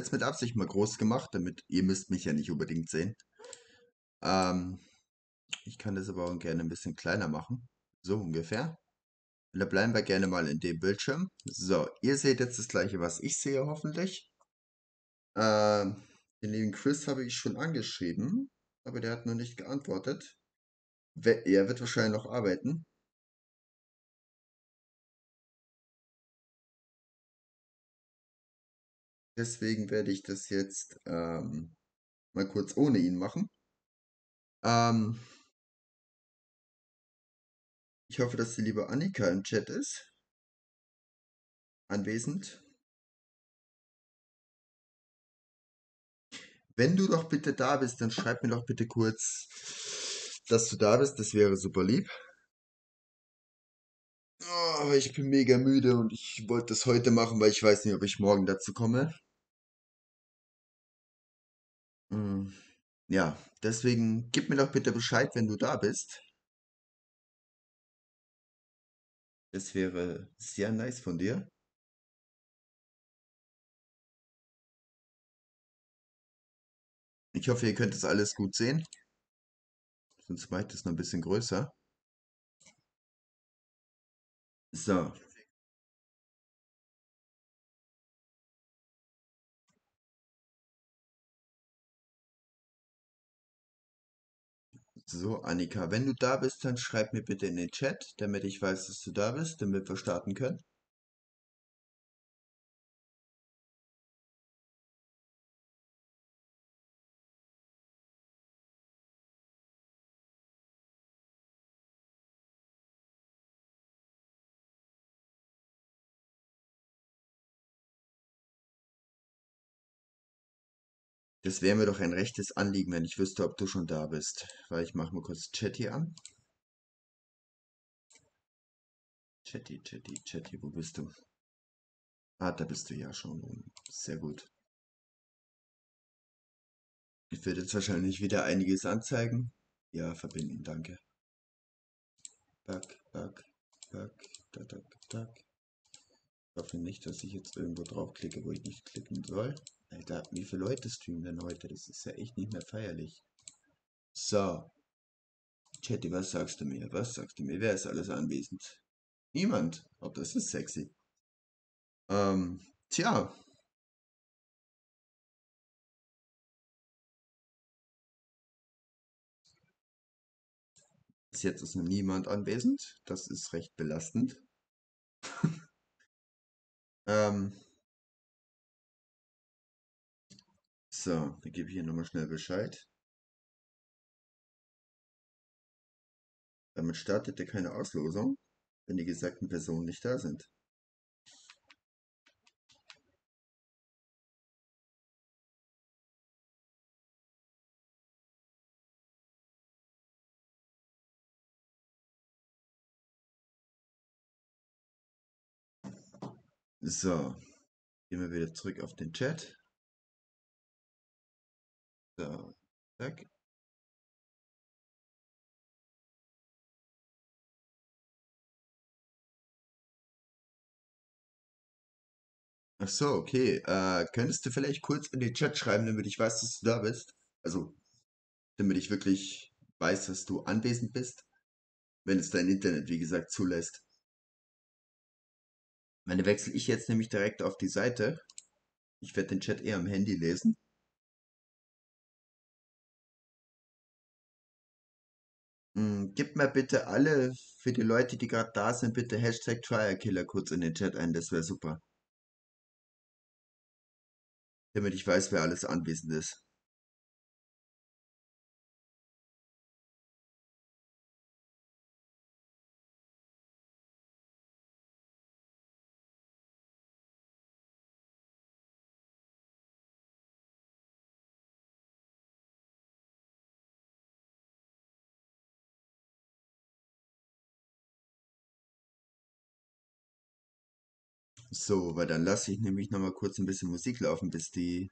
jetzt mit Absicht mal groß gemacht, damit ihr müsst mich ja nicht unbedingt sehen. Ähm, ich kann das aber auch gerne ein bisschen kleiner machen. So ungefähr. Da bleiben wir gerne mal in dem Bildschirm. So, ihr seht jetzt das gleiche, was ich sehe, hoffentlich. Ähm, den lieben Chris habe ich schon angeschrieben, aber der hat noch nicht geantwortet. Er wird wahrscheinlich noch arbeiten. Deswegen werde ich das jetzt ähm, mal kurz ohne ihn machen. Ähm, ich hoffe, dass die liebe Annika im Chat ist. Anwesend. Wenn du doch bitte da bist, dann schreib mir doch bitte kurz, dass du da bist. Das wäre super lieb. Oh, ich bin mega müde und ich wollte das heute machen, weil ich weiß nicht, ob ich morgen dazu komme. Hm, ja, deswegen gib mir doch bitte Bescheid, wenn du da bist. Das wäre sehr nice von dir. Ich hoffe, ihr könnt das alles gut sehen. Sonst mache ich das noch ein bisschen größer. So. So, Annika, wenn du da bist, dann schreib mir bitte in den Chat, damit ich weiß, dass du da bist, damit wir starten können. Das wäre mir doch ein rechtes Anliegen, wenn ich wüsste, ob du schon da bist. Weil ich mache mal kurz Chat hier an. Chatty, Chatty, Chatty, wo bist du? Ah, da bist du ja schon. Sehr gut. Ich werde jetzt wahrscheinlich wieder einiges anzeigen. Ja, verbinden, danke. Back, back, back, da, da, da. Ich hoffe nicht, dass ich jetzt irgendwo draufklicke, wo ich nicht klicken soll. Alter, wie viele Leute streamen denn heute? Das ist ja echt nicht mehr feierlich. So. Chatty, was sagst du mir? Was sagst du mir? Wer ist alles anwesend? Niemand. Oh, das ist sexy. Ähm, tja. Bis jetzt ist noch niemand anwesend. Das ist recht belastend. Ähm, So, dann gebe ich hier nochmal schnell Bescheid. Damit startet er keine Auslosung, wenn die gesagten Personen nicht da sind. So, gehen wir wieder zurück auf den Chat. So, zack. Ach so, okay. Äh, könntest du vielleicht kurz in den Chat schreiben, damit ich weiß, dass du da bist? Also, damit ich wirklich weiß, dass du anwesend bist, wenn es dein Internet, wie gesagt, zulässt. Meine wechsle ich jetzt nämlich direkt auf die Seite. Ich werde den Chat eher am Handy lesen. Hm, gib mir bitte alle, für die Leute, die gerade da sind, bitte Hashtag Trialkiller kurz in den Chat ein, das wäre super. Damit ich weiß, wer alles anwesend ist. So, weil dann lasse ich nämlich nochmal kurz ein bisschen Musik laufen, bis die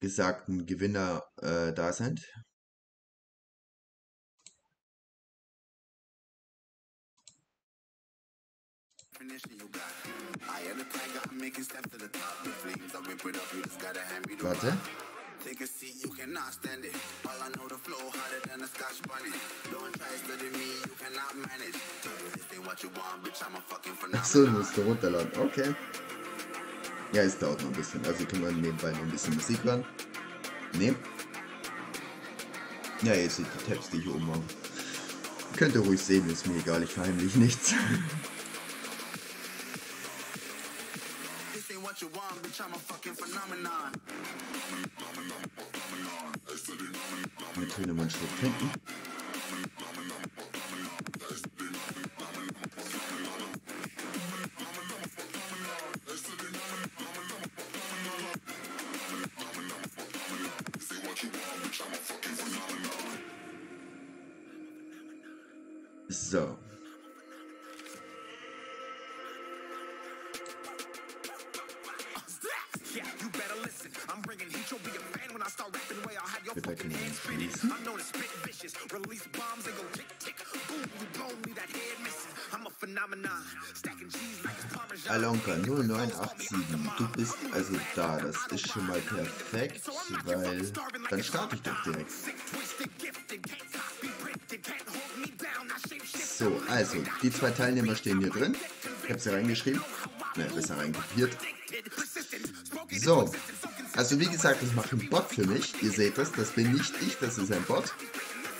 gesagten Gewinner äh, da sind. Warte. Take a seat, you cannot stand it. All I know, the flow harder than a scotch bunny. Don't try studying me, you cannot manage. This ain't what you want, bitch, I'm a fucking Ach so, musst du runterladen. Okay. Ja, es dauert noch ein bisschen. Also können wir nebenbei noch ein bisschen Musik hören. Ne. Ja, ihr seht die Tabs, die ich oben habe. Könnt ihr ruhig sehen, ist mir egal, ich verheimlich nichts. What you want, bitch, I'm a fucking phenomenon. Die Töne mal einen Schritt hinten. So. Spinning. schließen. I'm known as spit vicious. Release bombs and go tick tick. Boom, you blow me that head missing. I'm a phenomenon. Stacking cheese like Parmesan. Alonka 0987, du bist also da. Das ist schon mal perfekt, weil dann starte ich doch direkt. So, also, die zwei Teilnehmer stehen hier drin. Ich habe sie reingeschrieben. Ne, besser reinkopiert. So, also wie gesagt, ich mache einen Bot für mich. Ihr seht das, das bin nicht ich, das ist ein Bot.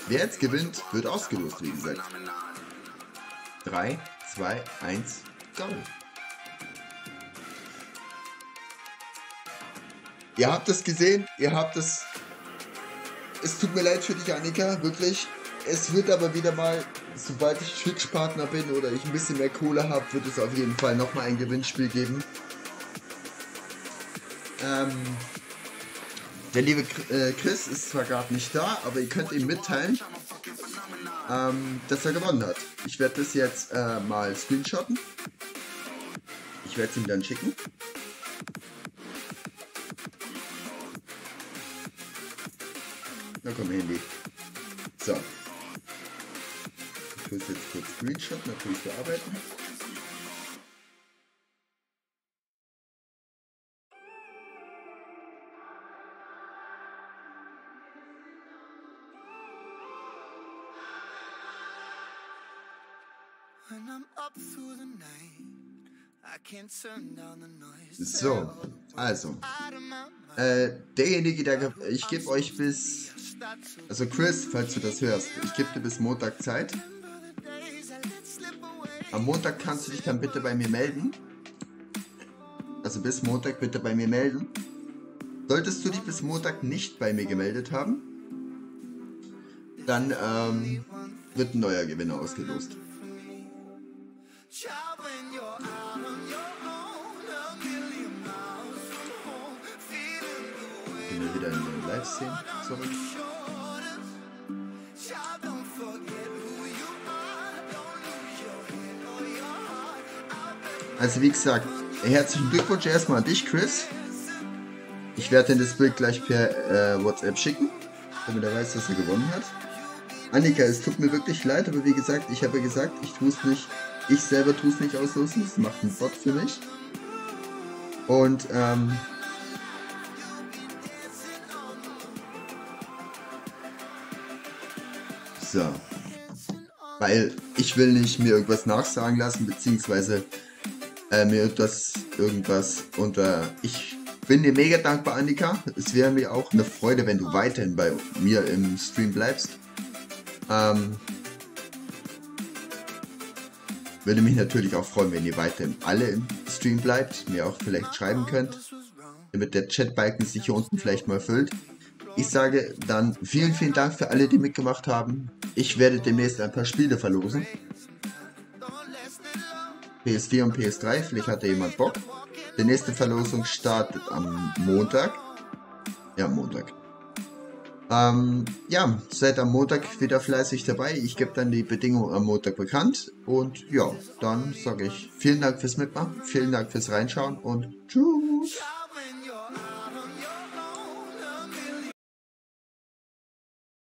Wer jetzt gewinnt, wird ausgelost, wie gesagt. 3, 2, 1, go. Ihr habt es gesehen, ihr habt es. Es tut mir leid für dich, Annika, wirklich. Es wird aber wieder mal, sobald ich Twitch-Partner bin oder ich ein bisschen mehr Kohle habe, wird es auf jeden Fall nochmal ein Gewinnspiel geben. Ähm, der liebe äh, Chris ist zwar gerade nicht da, aber ihr könnt ihm mitteilen, ähm, dass er gewonnen hat. Ich werde das jetzt äh, mal screenshotten. Ich werde es ihm dann schicken. Na komm, Handy. So. Ich muss jetzt kurz Screenshot natürlich bearbeiten. So, also. Äh, derjenige, der. Ich gebe euch bis. Also Chris, falls du das hörst, ich gebe dir bis Montag Zeit. Am Montag kannst du dich dann bitte bei mir melden. Also bis Montag bitte bei mir melden. Solltest du dich bis Montag nicht bei mir gemeldet haben, dann ähm, wird ein neuer Gewinner ausgelost. Gehen wieder in den Livestream zurück. Also wie gesagt, herzlichen Glückwunsch erstmal an dich, Chris. Ich werde dir das Bild gleich per äh, WhatsApp schicken, damit er weiß, dass er gewonnen hat. Annika, es tut mir wirklich leid, aber wie gesagt, ich habe gesagt, ich tue es nicht, ich selber tue es nicht auslosen, das macht ein Bot für mich. Und ähm, so, weil ich will nicht mir irgendwas nachsagen lassen, beziehungsweise äh, mir das irgendwas unter. Ich bin dir mega dankbar, Annika. Es wäre mir auch eine Freude, wenn du weiterhin bei mir im Stream bleibst. Ähm, würde mich natürlich auch freuen, wenn ihr weiterhin alle im Stream bleibt, mir auch vielleicht schreiben könnt, damit der Chatbalken sich hier unten vielleicht mal füllt. Ich sage dann vielen, vielen Dank für alle, die mitgemacht haben. Ich werde demnächst ein paar Spiele verlosen. PS4 und PS3, vielleicht hat da jemand Bock. Die nächste Verlosung startet am Montag. Ja, Montag. Ähm, ja, seid am Montag wieder fleißig dabei. Ich gebe dann die Bedingungen am Montag bekannt. Und ja, dann sage ich vielen Dank fürs Mitmachen, vielen Dank fürs Reinschauen und tschüss.